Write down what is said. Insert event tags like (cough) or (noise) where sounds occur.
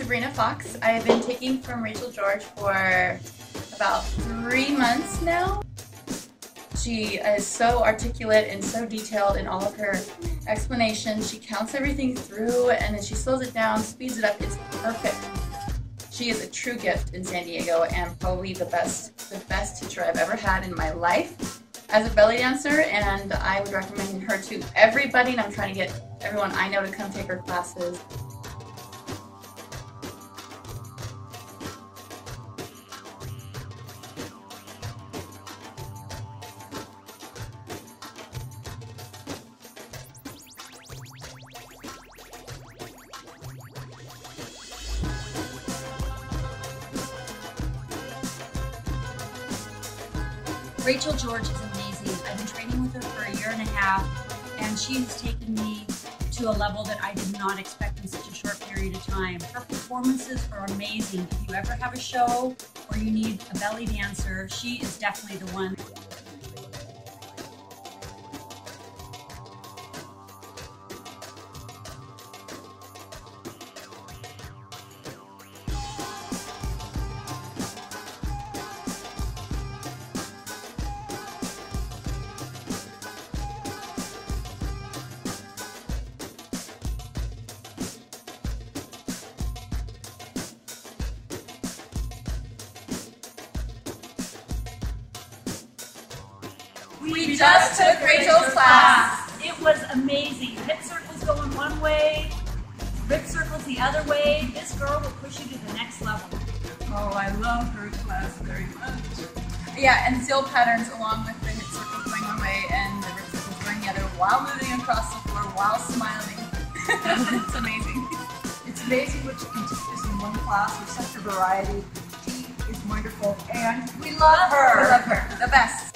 Sabrina Fox. I have been taking from Rachel George for about three months now. She is so articulate and so detailed in all of her explanations. She counts everything through and then she slows it down, speeds it up. It's perfect. She is a true gift in San Diego and probably the best, the best teacher I've ever had in my life as a belly dancer and I would recommend her to everybody and I'm trying to get everyone I know to come take her classes. Rachel George is amazing. I've been training with her for a year and a half, and she has taken me to a level that I did not expect in such a short period of time. Her performances are amazing. If you ever have a show or you need a belly dancer, she is definitely the one. We just took Rachel's class. It was amazing. Hip circles going one way, rib circles the other way. This girl will push you to the next level. Oh, I love her class very much. Yeah, and seal patterns along with the hip circles going one way and the rib circles going the other while moving across the floor while smiling. (laughs) it's amazing. It's amazing what you can teach us in one class with such a variety. She is wonderful, and we love her. We love her. The best.